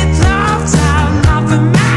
It's love time, not for me.